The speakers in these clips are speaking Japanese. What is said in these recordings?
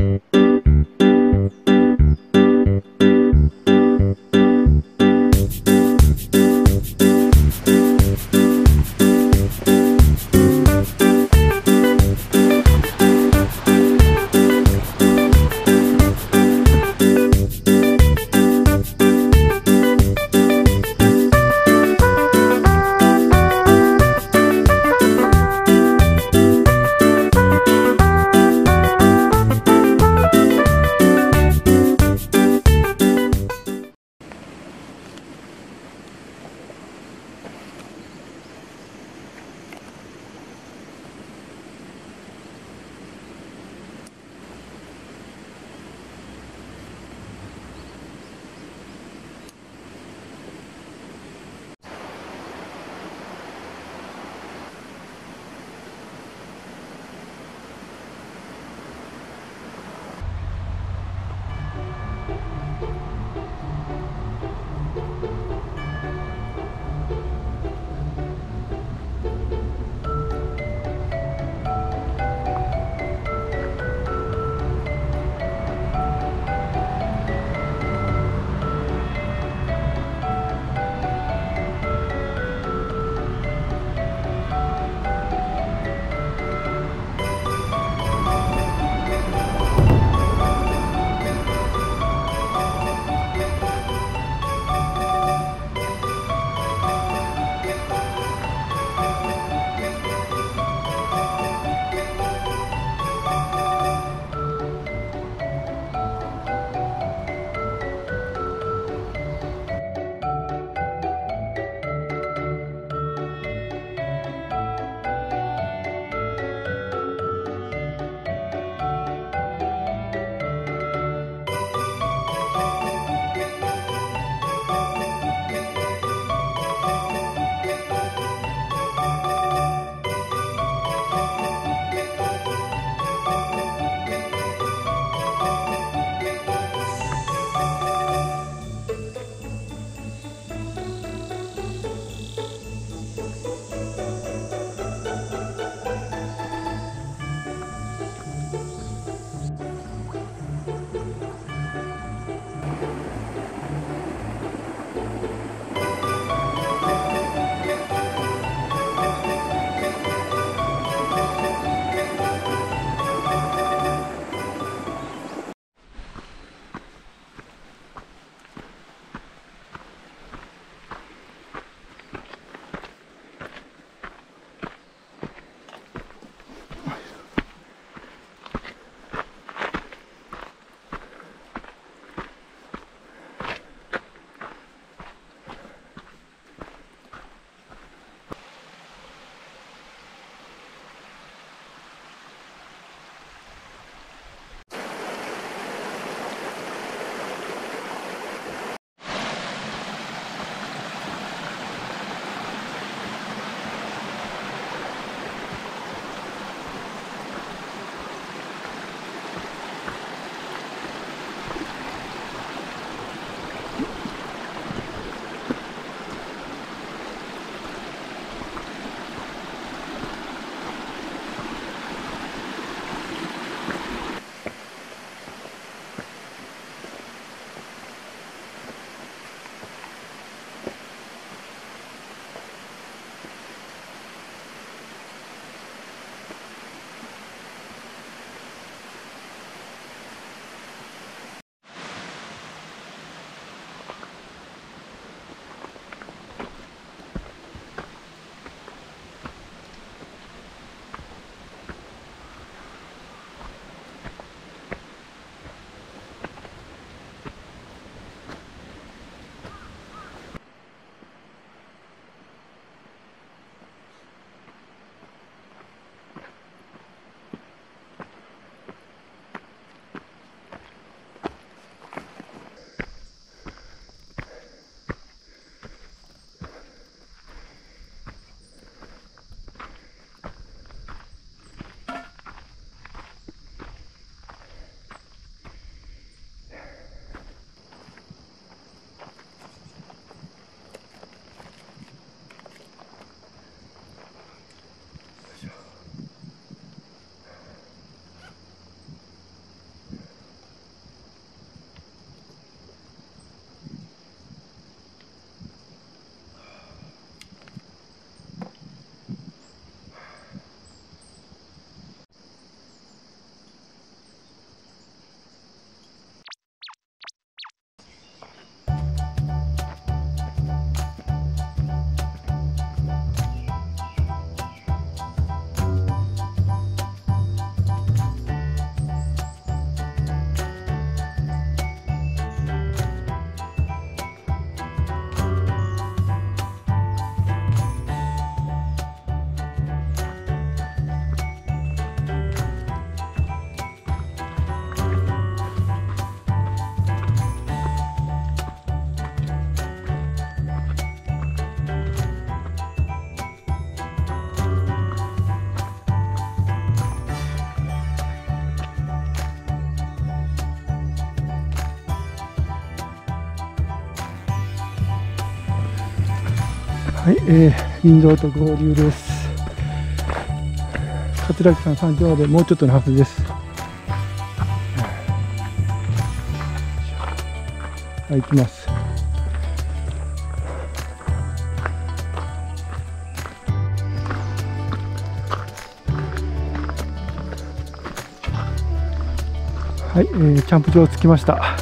Mm-hmm. はい、えー、林道と合流です。桂木さん山頂までもうちょっとのはずです。はい、行きます。はい、えー、キャンプ場着きました。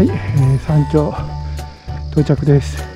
はい、えー、山頂到着です。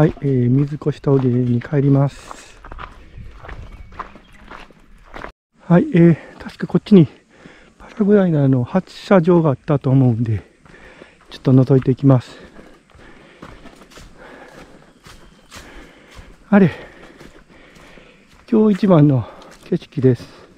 はい、えー、水越峠に帰ります。はい、えー、確かこっちにパラグライダーの発射場があったと思うんで、ちょっと覗いていきます。あれ、今日一番の景色です。